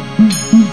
Mm-hmm.